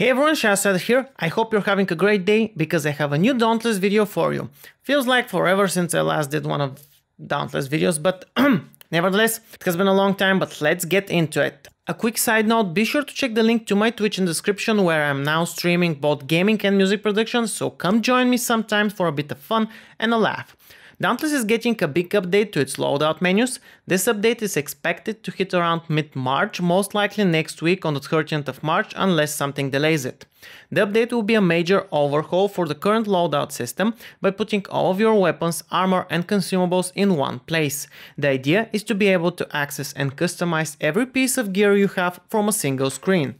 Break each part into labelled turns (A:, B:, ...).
A: Hey everyone, Shazad here. I hope you're having a great day because I have a new Dauntless video for you. Feels like forever since I last did one of Dauntless videos, but nevertheless, it has been a long time, but let's get into it. A quick side note, be sure to check the link to my Twitch in the description where I'm now streaming both gaming and music production, so come join me sometimes for a bit of fun and a laugh. Dauntless is getting a big update to its loadout menus. This update is expected to hit around mid-March, most likely next week on the 13th of March, unless something delays it. The update will be a major overhaul for the current loadout system by putting all of your weapons, armor and consumables in one place. The idea is to be able to access and customize every piece of gear you have from a single screen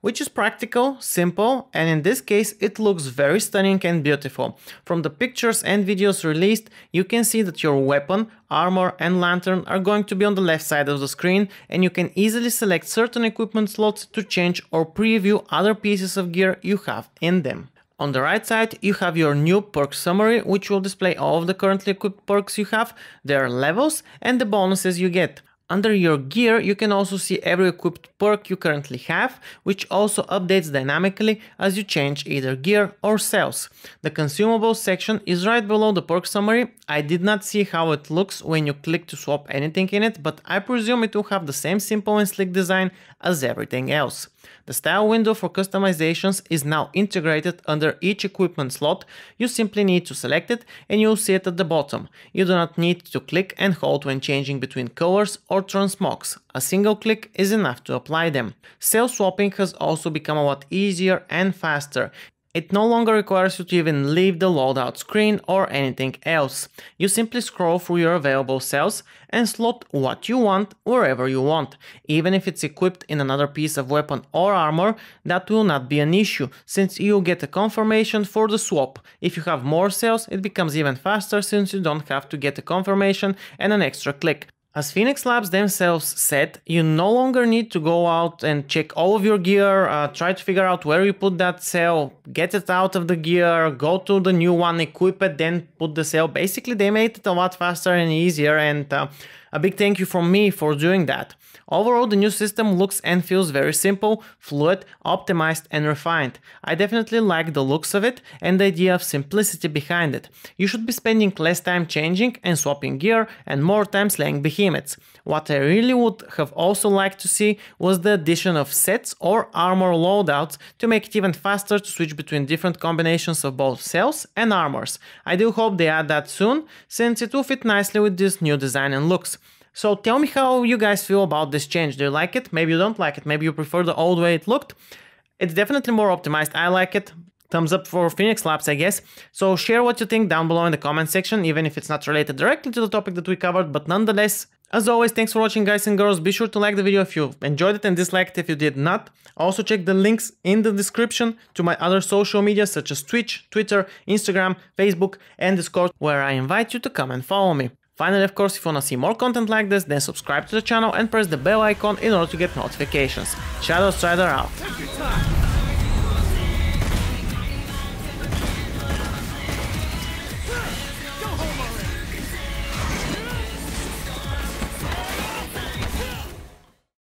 A: which is practical, simple, and in this case it looks very stunning and beautiful. From the pictures and videos released, you can see that your weapon, armor and lantern are going to be on the left side of the screen and you can easily select certain equipment slots to change or preview other pieces of gear you have in them. On the right side, you have your new perk summary, which will display all of the currently equipped perks you have, their levels, and the bonuses you get. Under your gear, you can also see every equipped perk you currently have, which also updates dynamically as you change either gear or cells. The consumables section is right below the perk summary. I did not see how it looks when you click to swap anything in it, but I presume it will have the same simple and sleek design as everything else. The style window for customizations is now integrated under each equipment slot. You simply need to select it and you'll see it at the bottom. You do not need to click and hold when changing between colors or transmogs. A single click is enough to apply them. Cell swapping has also become a lot easier and faster. It no longer requires you to even leave the loadout screen or anything else. You simply scroll through your available cells and slot what you want wherever you want. Even if it's equipped in another piece of weapon or armor, that will not be an issue, since you get a confirmation for the swap. If you have more cells, it becomes even faster since you don't have to get a confirmation and an extra click. As Phoenix Labs themselves said, you no longer need to go out and check all of your gear, uh, try to figure out where you put that cell, get it out of the gear, go to the new one, equip it, then put the cell. Basically, they made it a lot faster and easier and uh, a big thank you from me for doing that. Overall, the new system looks and feels very simple, fluid, optimized and refined. I definitely like the looks of it and the idea of simplicity behind it. You should be spending less time changing and swapping gear and more time slaying behemoths. What I really would have also liked to see was the addition of sets or armor loadouts to make it even faster to switch between different combinations of both cells and armors. I do hope they add that soon, since it will fit nicely with this new design and looks. So tell me how you guys feel about this change. Do you like it? Maybe you don't like it. Maybe you prefer the old way it looked. It's definitely more optimized. I like it. Thumbs up for Phoenix Labs, I guess. So share what you think down below in the comment section, even if it's not related directly to the topic that we covered, but nonetheless, as always, thanks for watching guys and girls. Be sure to like the video if you enjoyed it and dislike it if you did not. Also check the links in the description to my other social media such as Twitch, Twitter, Instagram, Facebook and Discord where I invite you to come and follow me. Finally, of course, if you wanna see more content like this, then subscribe to the channel and press the bell icon in order to get notifications. Shadow Strider out.